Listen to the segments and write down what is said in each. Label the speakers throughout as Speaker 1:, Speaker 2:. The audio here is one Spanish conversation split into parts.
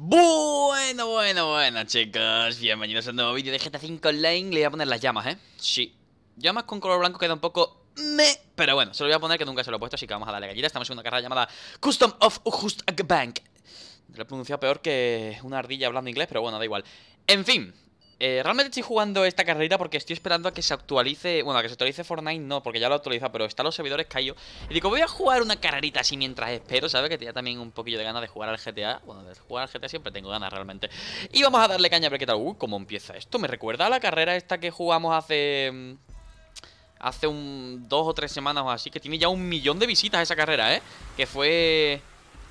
Speaker 1: Bueno, bueno, bueno, chicos. Bienvenidos a un nuevo vídeo de GTA 5 Online. Le voy a poner las llamas, ¿eh? Sí. Llamas con color blanco queda un poco... Me... Pero bueno, se lo voy a poner que nunca se lo he puesto Así que vamos a darle gallita Estamos en una carrera llamada Custom of Just Bank. Lo he pronunciado peor que una ardilla hablando inglés Pero bueno, da igual. En fin eh, realmente estoy jugando esta carrerita porque estoy esperando a que se actualice Bueno, a que se actualice Fortnite no, porque ya lo actualiza Pero están los servidores caídos Y digo, voy a jugar una carrerita así mientras espero ¿Sabes? Que tenía también un poquillo de ganas de jugar al GTA Bueno, de jugar al GTA siempre tengo ganas realmente Y vamos a darle caña a ver qué tal Uy, ¿cómo empieza esto? Me recuerda a la carrera esta que jugamos hace... Mm, hace un... dos o tres semanas o así Que tiene ya un millón de visitas esa carrera, ¿eh? Que fue...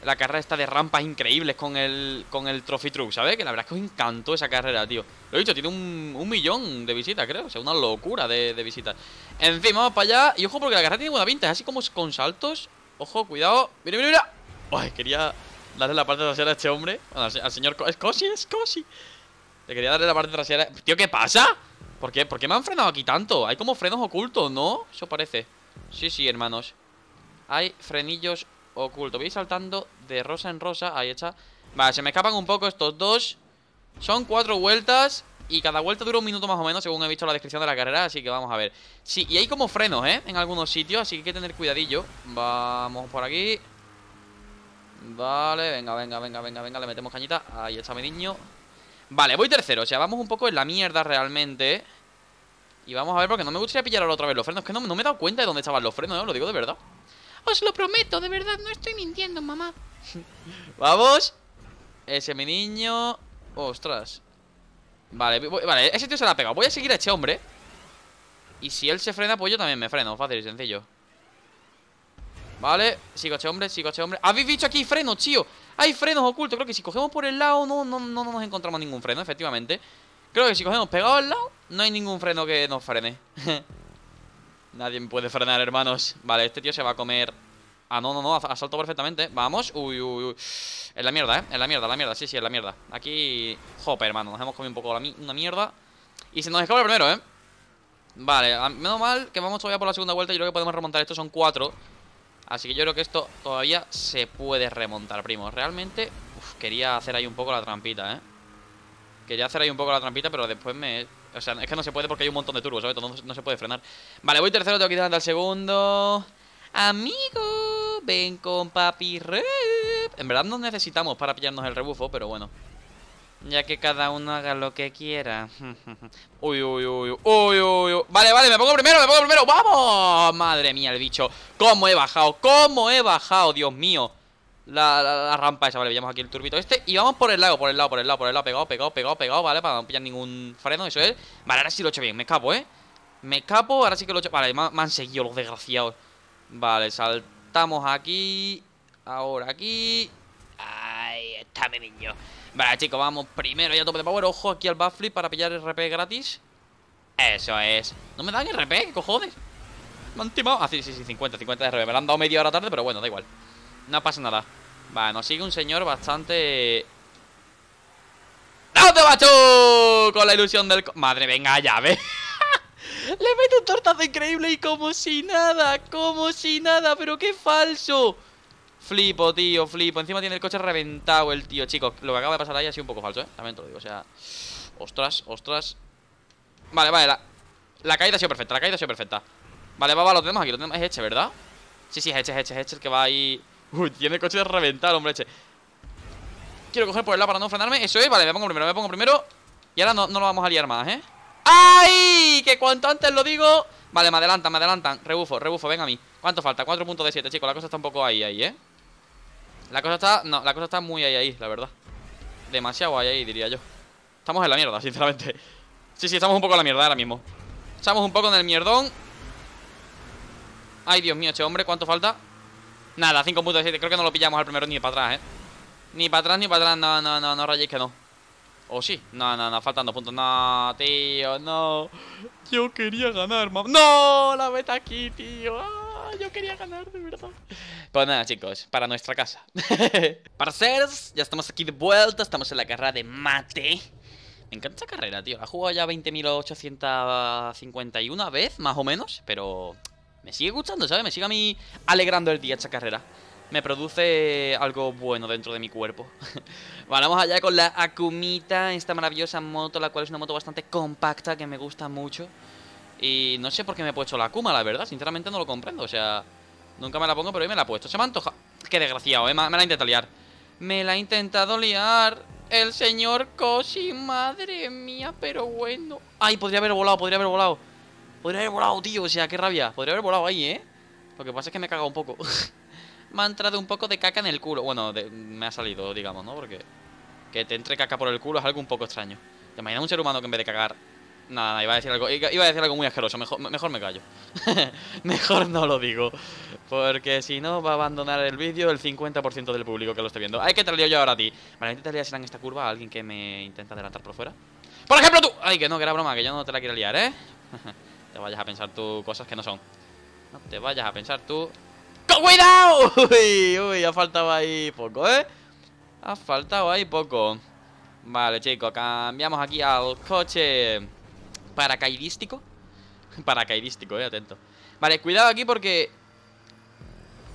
Speaker 1: La carrera esta de rampas increíbles con el, con el Trophy Truck, ¿sabes? Que la verdad es que os encantó esa carrera, tío. Lo he dicho, tiene un, un millón de visitas, creo. O sea, una locura de, de, visitas. En fin, vamos para allá. Y ojo, porque la carrera tiene buena pinta. Es así como con saltos. Ojo, cuidado. Mira, mira, mira. Ay, quería darle la parte trasera a este hombre. Al, señor... Es Cosi, es Cosi. Le quería darle la parte trasera. Tío, ¿qué pasa? ¿Por qué? ¿Por qué me han frenado aquí tanto? Hay como frenos ocultos, ¿no? Eso parece. Sí, sí, hermanos. Hay frenillos oculto. Voy saltando de rosa en rosa. Ahí está. Vale, se me escapan un poco estos dos. Son cuatro vueltas Y cada vuelta dura un minuto más o menos Según he visto la descripción de la carrera Así que vamos a ver. Sí, y hay como frenos, ¿eh? En algunos sitios Así que hay que tener cuidadillo. Vamos por aquí. Vale, venga, venga, venga, venga, venga Le metemos cañita. Ahí está mi niño. Vale, voy tercero O sea, vamos un poco en la mierda realmente. Y vamos a ver Porque no me gustaría pillar ahora otra vez los frenos Que no, no me he dado cuenta de dónde estaban los frenos, ¿no? Lo digo de verdad
Speaker 2: os lo prometo, de verdad, no estoy mintiendo, mamá.
Speaker 1: Vamos. Ese mi niño. Ostras. Vale, vale, ese tío se la ha pegado. Voy a seguir a este hombre. Y si él se frena, pues yo también me freno. Fácil y sencillo. Vale, sigo a este hombre, sigo a este hombre. ¿Habéis visto aquí frenos, tío? Hay frenos ocultos. Creo que si cogemos por el lado, no, no, no, no nos encontramos ningún freno, efectivamente. Creo que si cogemos pegado al lado, no hay ningún freno que nos frene. Nadie me puede frenar, hermanos. Vale, este tío se va a comer. Ah, no, no, no, asalto perfectamente. Vamos, uy, uy, uy. En la mierda, ¿eh? En la mierda, la mierda, sí, sí, en la mierda. Aquí, jope, hermano, nos hemos comido un poco la una mierda. Y se nos escapa el primero, ¿eh? Vale, menos mal que vamos todavía por la segunda vuelta Y creo que podemos remontar, estos son cuatro. Así que yo creo que esto todavía se puede remontar, primo. Realmente, uf, quería hacer ahí un poco la trampita, ¿eh? Quería hacer ahí un poco la trampita, pero después me o sea, es que no se puede porque hay un montón de turbos, ¿sabes? No, no se puede frenar. Vale, voy tercero, tengo que ir al segundo. Amigo, ven con papi rep. En verdad no necesitamos para pillarnos el rebufo, pero bueno. Ya que cada uno haga lo que quiera. Uy, uy, uy, uy, uy, uy. Vale, vale, me pongo primero, me pongo primero. ¡Vamos! Madre mía, el bicho. ¿Cómo he bajado? ¿Cómo he bajado? Dios mío la, rampa esa, vale, pillamos aquí el turbito este Y vamos por el lado, por el lado, por el lado, por el lado Pegado, pegado, pegado, pegado, vale, para no pillar ningún freno Eso es, vale, ahora sí lo he hecho bien, me escapo, eh Me escapo, ahora sí que lo he hecho Vale, me, han seguido los desgraciados. Vale, saltamos aquí Ahora aquí. Ahí está mi niño. Vale, chicos, vamos primero ya tope de power Ojo aquí al backflip para pillar RP gratis. Eso es. No me dan RP, ¿qué cojones? Me han timado. Ah, sí, sí, sí, 50, 50 de RP Me lo han dado media hora tarde, pero bueno, da igual no pasa nada. Vale, nos sigue un señor bastante... ¡No te tú! Con la ilusión del... Madre, venga, ya, ve. Le meto un tortazo increíble y como si nada Como si nada, pero qué falso. Flipo, tío, flipo. Encima tiene el coche reventado el tío. Chicos, lo que acaba de pasar ahí ha sido un poco falso, ¿eh? También te lo digo, o sea... Ostras, ostras. Vale, vale, la, caída ha sido perfecta La caída ha sido perfecta. Vale, va, va, lo tenemos aquí Lo tenemos, es Eche, ¿verdad? Sí, sí, es Eche, es Eche, es el que va ahí Uy, tiene el coche de reventar, hombre, che. Quiero coger por el lado para no frenarme Eso es, vale, me pongo primero, me pongo primero Y ahora no, no lo vamos a liar más, ¿eh? ¡Ay! Que cuanto antes lo digo Vale, me adelantan, me adelantan Rebufo, rebufo, venga a mí ¿Cuánto falta? 4.7, chicos La cosa está un poco ahí, ahí, ¿eh? La cosa está... No, la cosa está muy ahí, ahí, la verdad Demasiado ahí, ahí, diría yo Estamos en la mierda, sinceramente Sí, sí, estamos un poco en la mierda ahora mismo Estamos un poco en el mierdón Ay, Dios mío, este hombre, ¿cuánto falta? Nada, 5.7, creo que no lo pillamos al primero ni para atrás, ¿eh? Ni para atrás ni para atrás, no, no, no, no rayéis que no. ¿O sí? No, no, no, faltan dos puntos. No, tío, no. Yo quería ganar, mamá ¡No! La meta aquí, tío. Ah, Yo quería ganar, de verdad. Pues nada, chicos, para nuestra casa. Parcers, ya estamos aquí de vuelta. Estamos en la carrera de mate. Me encanta esta carrera, tío. La he jugado ya 20.851 vez, más o menos Pero me sigue gustando, ¿sabes? Me sigue a mí alegrando el día esta carrera me produce algo bueno dentro de mi cuerpo. vale, vamos allá con la Akumita, esta maravillosa moto, la cual es una moto bastante compacta que me gusta mucho. Y no sé por qué me he puesto la Akuma, la verdad, sinceramente no lo comprendo, o sea... Nunca me la pongo, pero hoy me la he puesto. Se me antoja... Qué desgraciado, ¿eh? Me la intentado liar. Me la ha intentado liar el señor Koshi, madre mía, pero bueno. Ay, podría haber volado, podría haber volado. Podría haber volado, tío, o sea, qué rabia. Podría haber volado ahí, ¿eh? Lo que pasa es que me he cagado un poco. me ha entrado un poco de caca en el culo. Bueno, me ha salido, digamos, ¿no? Porque que te entre caca por el culo es algo un poco extraño. ¿Te imaginas un ser humano que en vez de cagar Nada, iba a decir algo, iba a decir algo muy asqueroso, mejor, mejor me callo. mejor no lo digo. Porque si no va a abandonar el vídeo el 50% del público que lo esté viendo. Hay que te yo ahora a ti. Vale, intenta será en esta curva a alguien que me intenta adelantar por fuera. ¡Por ejemplo tú! Ay, que no, que era broma, que yo no te la quiero liar, ¿eh? te vayas a pensar tú cosas que no son. No te vayas a pensar tú... ¡Cuidado! Uy, uy, ha faltado ahí poco, ¿eh? Ha faltado ahí poco. Vale, chicos, cambiamos aquí al coche paracaidístico. paracaidístico, eh, atento. Vale, cuidado aquí porque...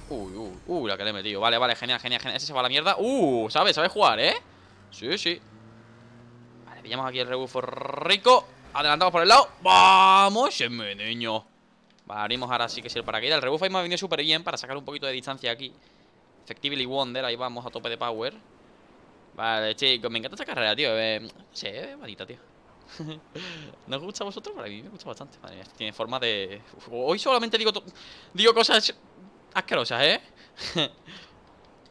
Speaker 1: Uy, uy, uy, la que le he metido. Vale, vale, genial, genial, genial. Ese se va a la mierda. Uh, ¿sabes? ¿Sabes jugar, eh? Sí, sí. Vale, pillamos aquí el rebufo rico. Adelantamos por el lado. ¡Vamos! ¡Ese niño! Vale, abrimos ahora sí que es el paracaídas. El rebufo ahí me ha venido súper bien para sacar un poquito de distancia aquí. Effectively Wonder, ahí vamos a tope de power. Vale, chicos, me encanta esta carrera, tío. Eh, sí, es tío. ¿No os gusta a vosotros? Para mí me gusta bastante. tiene forma de... hoy solamente digo, digo cosas asquerosas, ¿eh?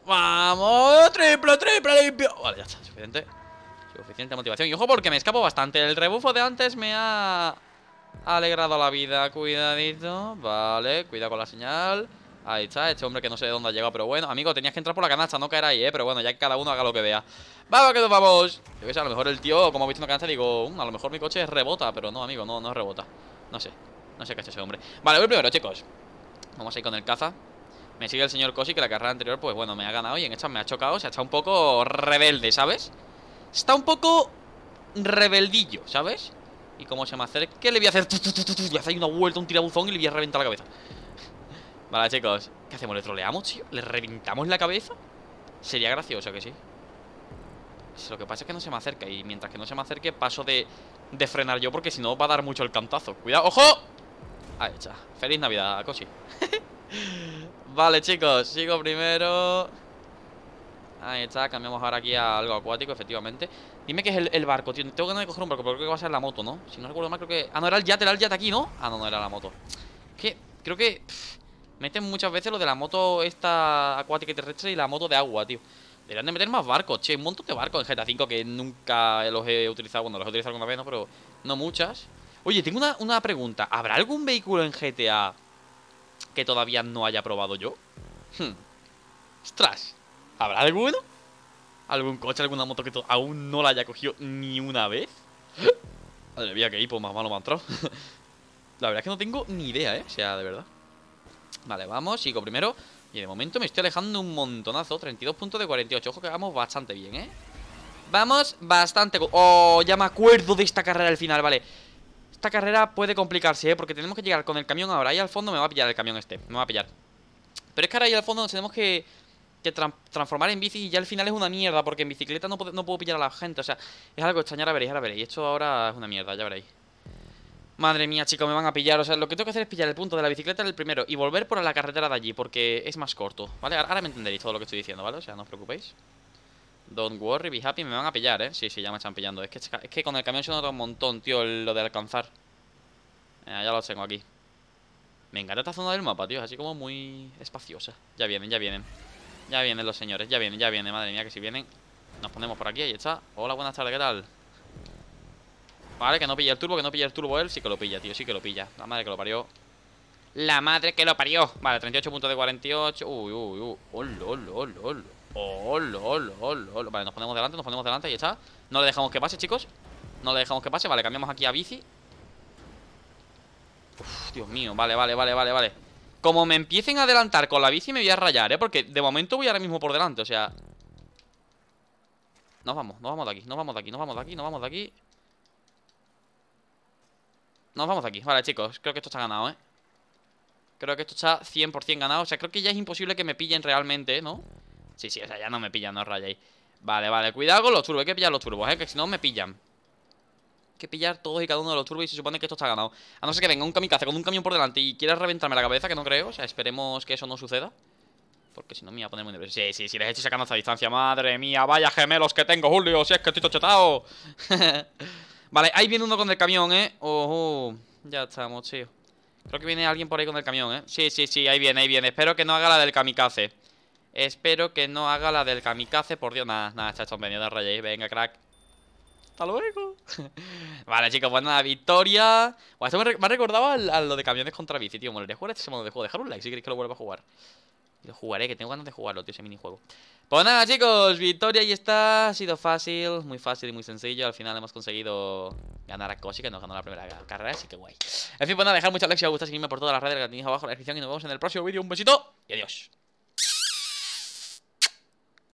Speaker 1: ¡Vamos! ¡Triple, triple, limpio! Vale, ya está, suficiente. Suficiente motivación. Y ojo porque me escapo bastante. El rebufo de antes me ha alegrado la vida. Cuidadito. Vale, cuidado con la señal. Ahí está, este hombre que no sé de dónde ha llegado Pero bueno, amigo, tenías que entrar por la canasta, no caer ahí, eh Pero bueno, ya que cada uno haga lo que vea Vamos que nos vamos Yo que sé, a lo mejor el tío, como ha visto una canasta Digo, mm, a lo mejor mi coche rebota Pero no, amigo, no, no rebota No sé, no sé qué ha hecho ese hombre Vale, voy primero, chicos Vamos a ir con el caza Me sigue el señor Cosi, que la carrera anterior Pues bueno, me ha ganado y en esta me ha chocado O sea, está un poco rebelde, ¿sabes? Está un poco rebeldillo, ¿sabes? Y como se me acerca, ¿qué le voy a hacer? Y hace una vuelta, un tirabuzón y le voy a reventar la cabeza Vale, chicos ¿Qué hacemos? ¿Le troleamos, tío? ¿Le reventamos la cabeza? Sería gracioso que sí Lo que pasa es que no se me acerca Y mientras que no se me acerque paso de, de frenar yo Porque si no va a dar mucho el cantazo Cuidado, ¡ojo! Ahí está Feliz Navidad, Cosi Vale, chicos Sigo primero Ahí está, cambiamos ahora aquí a algo acuático, efectivamente Dime que es el, barco, tío Tengo ganas de coger un barco, pero creo que va a ser la moto, ¿no? Si no recuerdo mal, creo que... Ah, no, era el yate, era el yate aquí, ¿no? Ah, no, no, era la moto Que creo que... Meten muchas veces lo de la moto esta acuática y terrestre y la moto de agua, tío. Deberían de meter más barcos, che. Un montón de barcos en GTA V que nunca los he utilizado. Bueno, los he utilizado alguna vez, ¿no? Pero no muchas. Oye, tengo una, pregunta. ¿Habrá algún vehículo en GTA que todavía no haya probado yo? Hmm. Ostras. ¿Habrá alguno? ¿Algún coche, alguna moto que aún no la haya cogido ni una vez? Madre mía, que hipo más malo me ha la verdad es que no tengo ni idea, ¿eh? O sea, de verdad. Vale, vamos, sigo primero Y de momento me estoy alejando un montonazo 32 puntos de 48, ojo que vamos bastante bien, ¿eh? Vamos bastante... Oh, ya me acuerdo de esta carrera al final, vale Esta carrera puede complicarse, ¿eh? Porque tenemos que llegar con el camión ahora Ahí al fondo me va a pillar el camión este, me va a pillar Pero es que ahora ahí al fondo nos tenemos que... Que transformar en bici y ya al final es una mierda Porque en bicicleta no, no puedo pillar a la gente O sea, es algo extraño, ahora veréis, ahora veréis Esto ahora es una mierda, ya veréis Madre mía, chicos, me van a pillar. O sea, lo que tengo que hacer es pillar el punto de la bicicleta el primero y volver por la carretera de allí, porque es más corto, ¿vale? Ahora me entenderéis todo lo que estoy diciendo, ¿vale? O sea, no os preocupéis. Don't worry, be happy, me van a pillar, ¿eh? Sí, sí, ya me están pillando. Es que, es que con el camión se nota un montón, tío, lo de alcanzar. ya lo tengo aquí. Me encanta esta zona del mapa, tío, así como muy espaciosa. Ya vienen, ya vienen. Ya vienen los señores, ya vienen, ya vienen, madre mía, que si vienen. Nos ponemos por aquí, ahí está. Hola, buenas tardes, ¿qué tal? Vale, que no pilla el turbo, que no pilla el turbo él. Sí que lo pilla, tío, sí que lo pilla. La madre que lo parió. La madre que lo parió. Vale, 38 puntos de 48 Uy, uy, uy. Hola, hola, hola, hola Hola, hola, hola. Vale, nos ponemos delante, nos ponemos delante Ahí está. No le dejamos que pase, chicos. No le dejamos que pase. Vale, cambiamos aquí a bici. Uf, Dios mío. Vale, vale, vale, vale, vale Como me empiecen a adelantar con la bici me voy a rayar, ¿eh? Porque de momento voy ahora mismo por delante, o sea Nos vamos, nos vamos de aquí Nos vamos de aquí, nos vamos de aquí, nos vamos de aquí Nos vamos de aquí, vale chicos Creo que esto está ganado, ¿eh? Creo que esto está 100% ganado. O sea, creo que ya es imposible que me pillen realmente, ¿no? Sí, sí, o sea, ya no me pillan, no rayéis. Vale, vale, cuidado con los turbos. Hay que pillar los turbos, ¿eh? Que si no me pillan. Que pillar todos y cada uno de los turbos y se supone que esto está ganado. A no ser que venga un kamikaze con un camión por delante y quiera reventarme la cabeza, que no creo. O sea, esperemos que eso no suceda. Porque si no me voy a poner muy nervioso. Sí, sí, sí, les estoy sacando esta distancia. Madre mía, vaya gemelos que tengo, Julio. Si es que estoy tochetado. vale, ahí viene uno con el camión, ¿eh? Ojo. Ya estamos, tío. Creo que viene alguien por ahí con el camión, ¿eh? Sí, sí, sí, ahí viene, ahí viene. Espero que no haga la del kamikaze. Espero que no haga la del kamikaze. Por Dios, nada, nada, está esto en de rayéis. Venga, crack. Hasta luego. vale, chicos, pues nada, victoria. Bueno, esto me, ha recordado a, lo de camiones contra bici, tío. Molaría jugar este modo de juego. Dejar un like si queréis que lo vuelva a jugar. Lo jugaré, que tengo ganas de jugarlo, tío, ese minijuego. Pues nada, chicos, victoria y está. Ha sido fácil, muy fácil y muy sencillo. Al final hemos conseguido ganar a Koshi, que nos ganó la primera carrera, así que guay. En fin, pues nada, dejar mucho like si os gusta, seguirme por todas las redes que tenéis abajo en la descripción y nos vemos en el próximo vídeo. Un besito y adiós.